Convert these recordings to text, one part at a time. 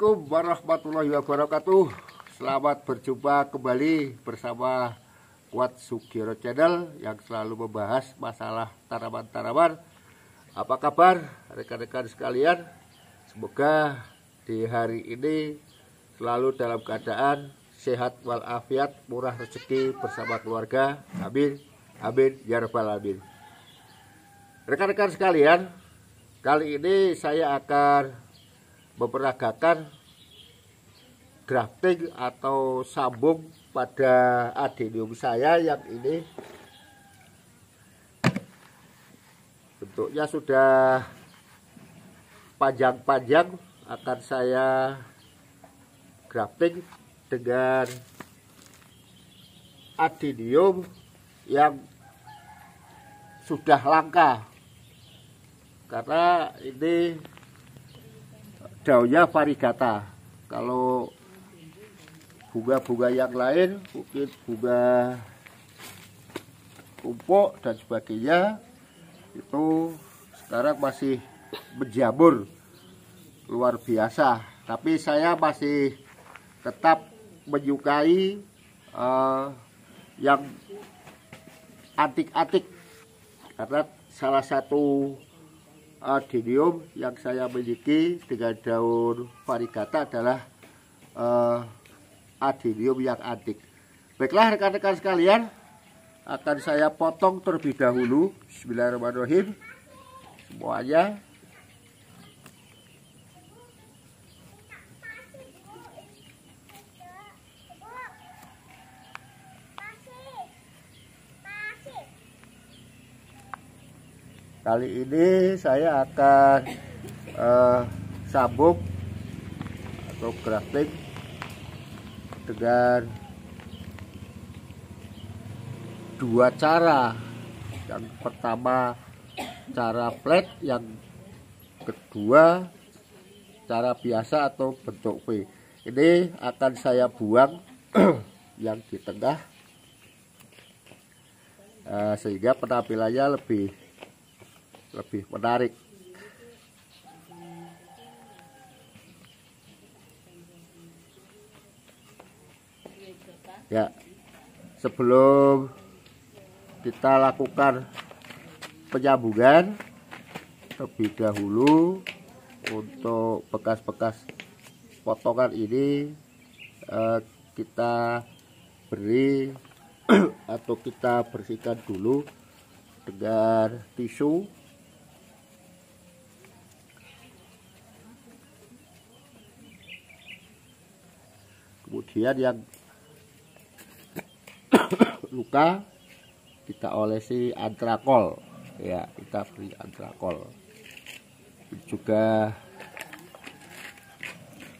Assalamualaikum warahmatullahi wabarakatuh. Selamat berjumpa kembali bersama Kuat Sugiro Channel Yang selalu membahas masalah tanaman-tanaman. Apa kabar rekan-rekan sekalian? Semoga di hari ini selalu dalam keadaan sehat walafiat Murah rezeki bersama keluarga. Amin. Amin. Ya Rabbal Amin Rekan-rekan sekalian Kali ini saya akan memperagakan grafting atau sambung pada adenium saya yang ini. Bentuknya sudah panjang-panjang akan saya grafting dengan adenium yang sudah langka. Karena ini daunnya varigata kalau bunga-bunga yang lain mungkin bunga kumpuk dan sebagainya itu sekarang masih menjamur. Luar biasa. Tapi saya masih tetap menyukai uh, yang antik-antik. Karena salah satu adenium yang saya miliki dengan daun varigata adalah uh, adenium yang antik. Baiklah rekan-rekan sekalian, akan saya potong terlebih dahulu. Bismillahirrahmanirrahim. Semuanya Kali ini saya akan uh, sambung atau grafting dengan dua cara. Yang pertama cara flat, yang kedua cara biasa atau bentuk V. Ini akan saya buang yang di tengah uh, sehingga penampilannya lebih lebih menarik. Ya sebelum kita lakukan penyambungan terlebih dahulu untuk bekas-bekas potongan ini eh, kita beri atau kita bersihkan dulu dengan tisu kemudian yang luka kita olesi antrakol. Ya kita beri antrakol. Juga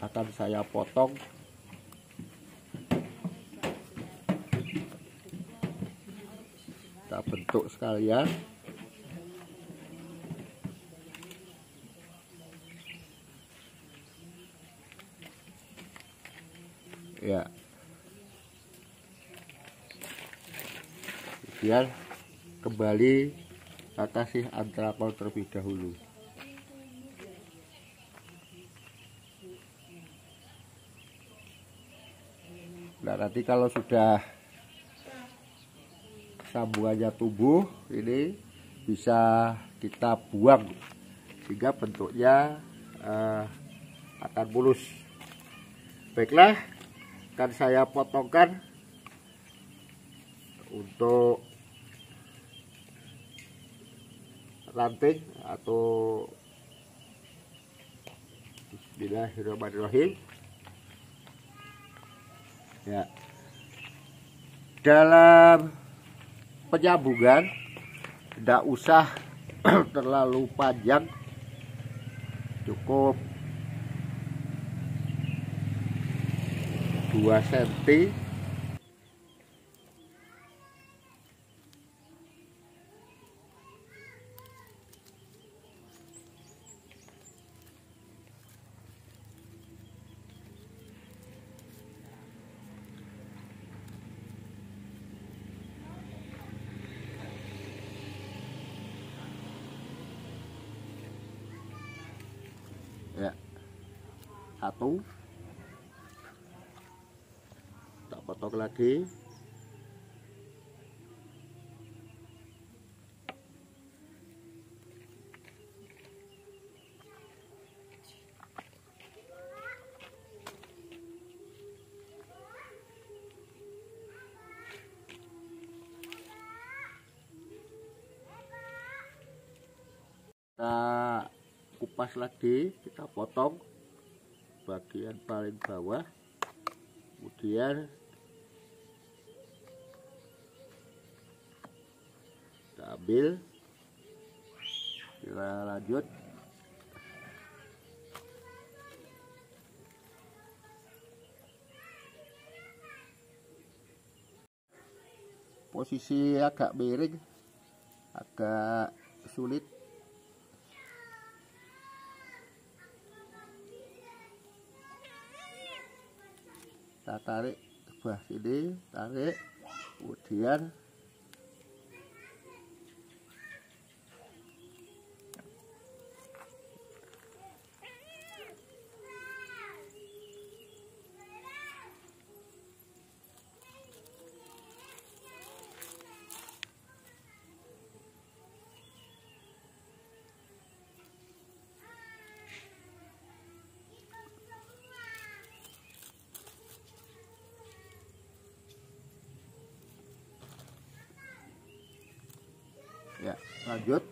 akan saya potong. Kita bentuk sekalian ya biar kembali kasih antrakol terlebih dahulu. Nah nanti kalau sudah sambungannya tumbuh ini bisa kita buang sehingga bentuknya uh, akan mulus. Baiklah akan saya potongkan untuk ranting atau Bismillahirrahmanirrahim. Ya. Dalam penyambungan tidak usah terlalu panjang. Cukup 2 cm ya satu kita potong lagi. Kita kupas lagi kita potong bagian paling bawah. Kemudian kita ambil. Kita lanjut. Posisi agak miring agak sulit kita tarik sebelah sini tarik kemudian ya lanjut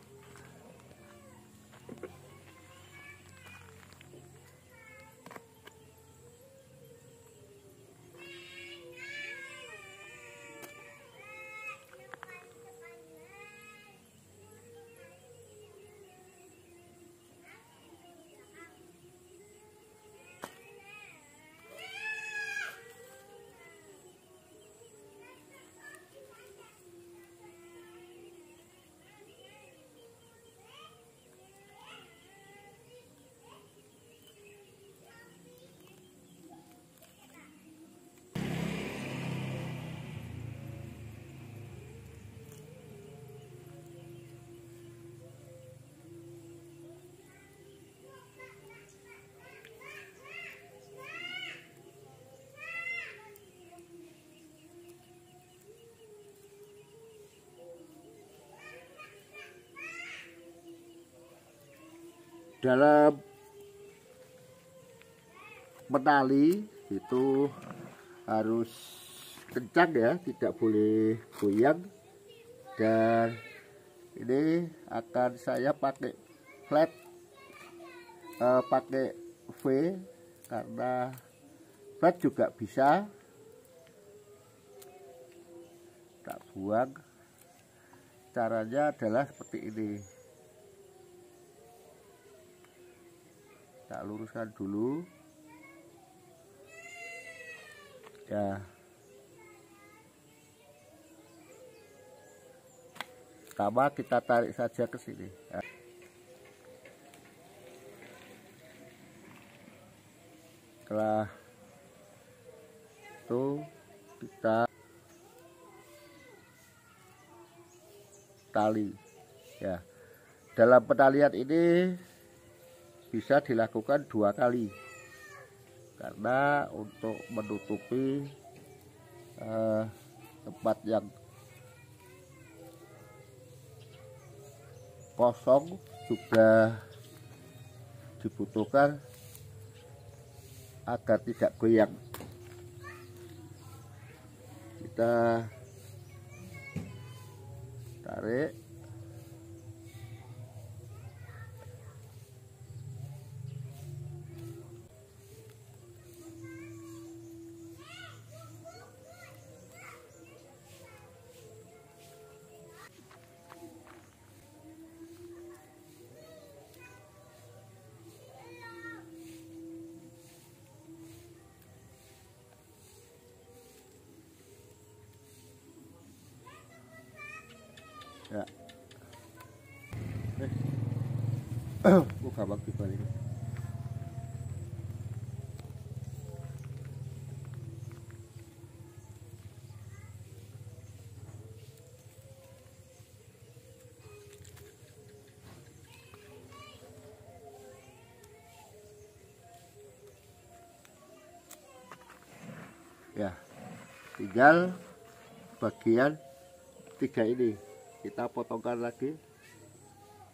dalam menali itu harus kencang ya tidak boleh goyang. Dan ini akan saya pakai flat eh, pakai V karena flat juga bisa. Tak buang. Caranya adalah seperti ini tak luruskan dulu. Ya. Pertama kita tarik saja ke sini. Ya. setelah itu kita tali. Ya. Dalam penalian ini bisa dilakukan dua kali. Karena untuk menutupi eh, tempat yang kosong juga dibutuhkan agar tidak goyang. Kita tarik Ya. Eh. Buka bagi balik. ya tinggal bagian tiga ini kita potongkan lagi.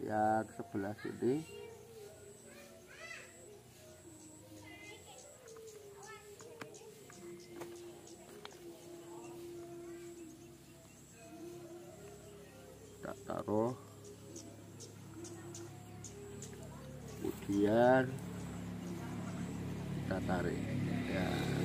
Yang sebelah sini. Kita taruh. Kemudian kita tarik. Ya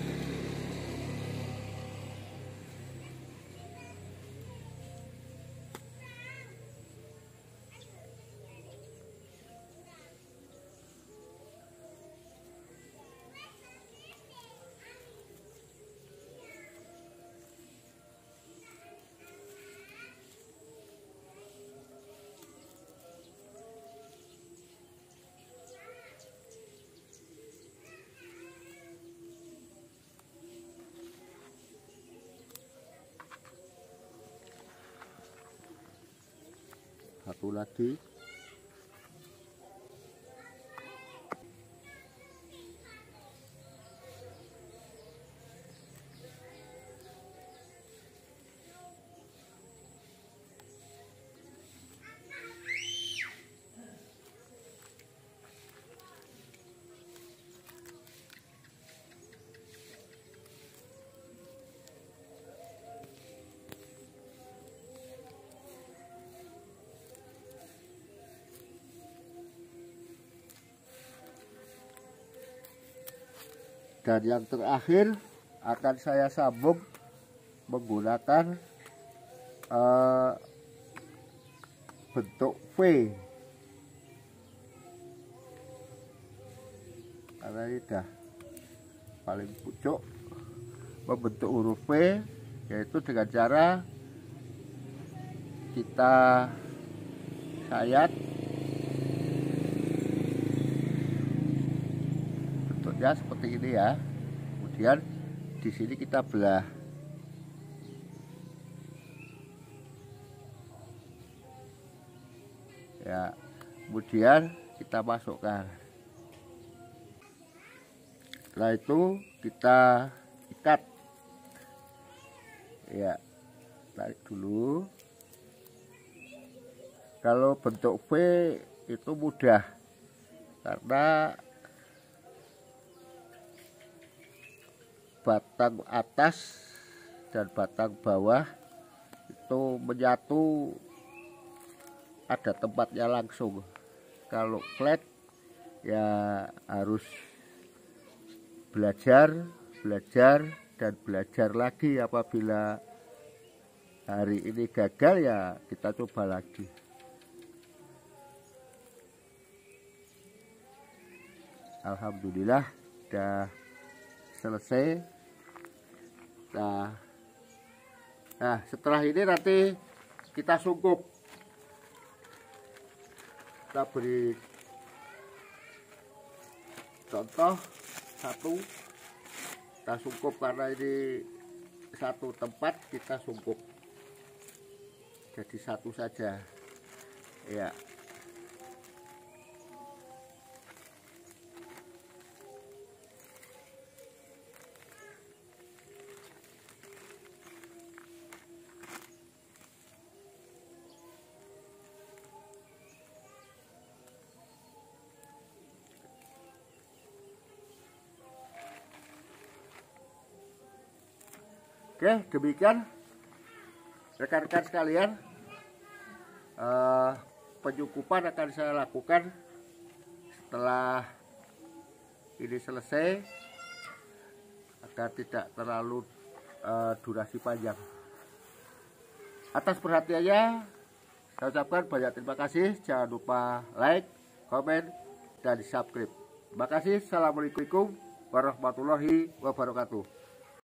satu lagi dan yang terakhir akan saya sambung menggunakan uh, bentuk V. Karena ini dah paling pucuk membentuk huruf V yaitu dengan cara kita sayat bentuknya seperti ini ya. Kemudian di sini kita belah. Ya kemudian kita masukkan. Setelah itu kita ikat. Ya tarik dulu. Kalau bentuk V itu mudah. Karena batang atas dan batang bawah itu menyatu. Ada tempatnya langsung. Kalau flat ya harus belajar belajar dan belajar lagi. Apabila hari ini gagal ya kita coba lagi. Alhamdulillah udah selesai. Nah nah setelah ini nanti kita sungkup kita beri contoh satu. Kita sungkup karena ini satu tempat kita sungkup jadi satu saja. Ya Oke, demikian rekan-rekan sekalian uh, penyukupan akan saya lakukan setelah ini selesai agar tidak terlalu uh, durasi panjang. Atas perhatiannya, saya ucapkan banyak terima kasih. Jangan lupa like, komen, dan subscribe. Terima kasih. Assalamualaikum warahmatullahi wabarakatuh.